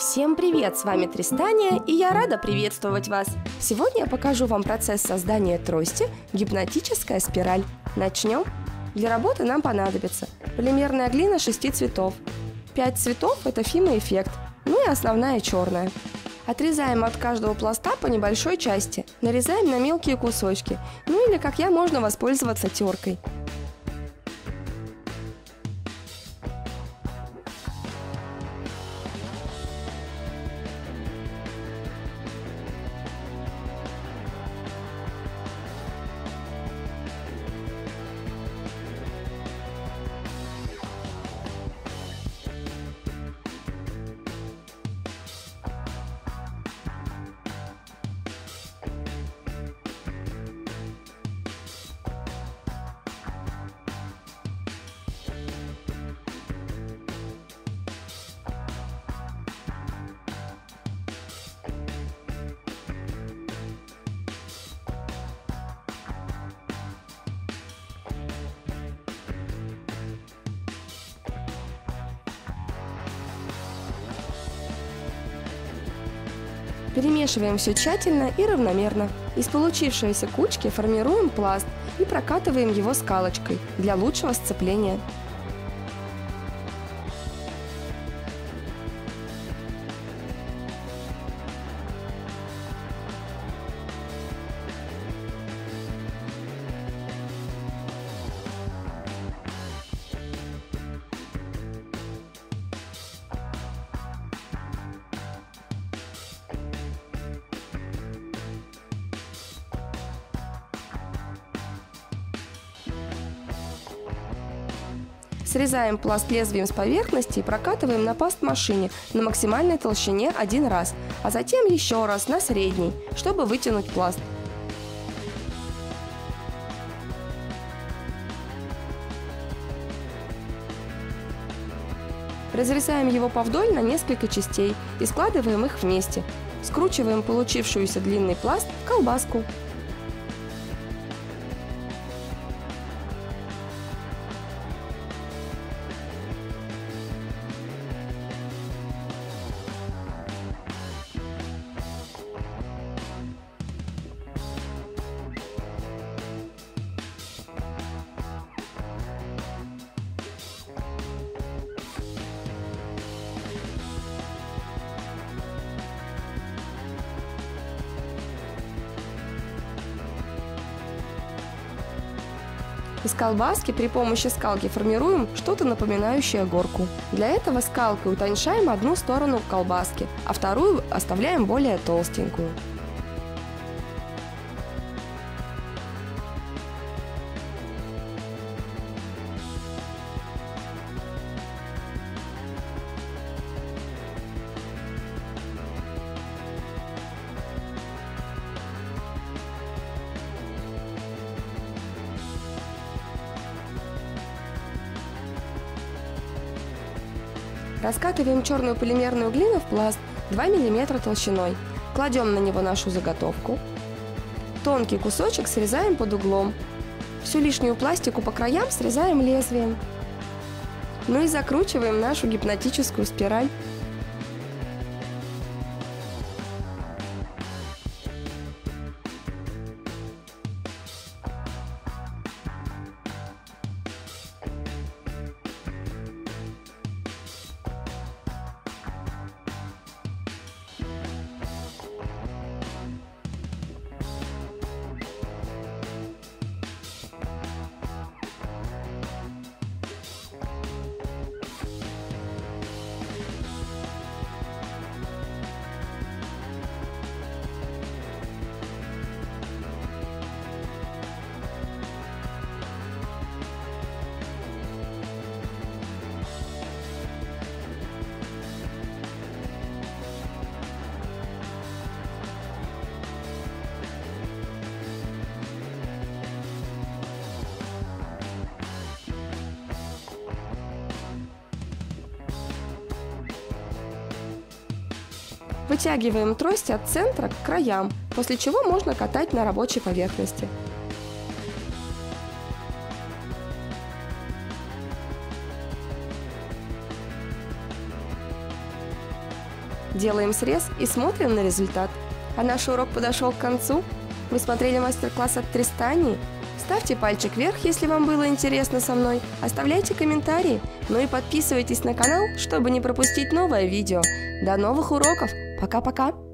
Всем привет! С вами Тристания, и я рада приветствовать вас. Сегодня я покажу вам процесс создания трости «Гипнотическая спираль». Начнем. Для работы нам понадобится полимерная глина 6 цветов. 5 цветов – это фимо-эффект, ну и основная черная. Отрезаем от каждого пласта по небольшой части, нарезаем на мелкие кусочки, ну или, как я, можно воспользоваться теркой. Перемешиваем все тщательно и равномерно. Из получившейся кучки формируем пласт и прокатываем его скалочкой для лучшего сцепления. Срезаем пласт лезвием с поверхности и прокатываем на паст-машине на максимальной толщине один раз, а затем еще раз на средней, чтобы вытянуть пласт. Разрезаем его повдоль на несколько частей и складываем их вместе. Скручиваем получившуюся длинный пласт в колбаску. Из колбаски при помощи скалки формируем что-то напоминающее горку. Для этого скалкой утоньшаем одну сторону колбаски, а вторую оставляем более толстенькую. Раскатываем черную полимерную глину в пласт 2 мм толщиной. Кладем на него нашу заготовку. Тонкий кусочек срезаем под углом. Всю лишнюю пластику по краям срезаем лезвием. Ну и закручиваем нашу гипнотическую спираль. Вытягиваем трость от центра к краям, после чего можно катать на рабочей поверхности. Делаем срез и смотрим на результат. А наш урок подошел к концу. Вы смотрели мастер-класс от Тристании? Ставьте пальчик вверх, если вам было интересно со мной. Оставляйте комментарии. Ну и подписывайтесь на канал, чтобы не пропустить новое видео. До новых уроков. Пока-пока.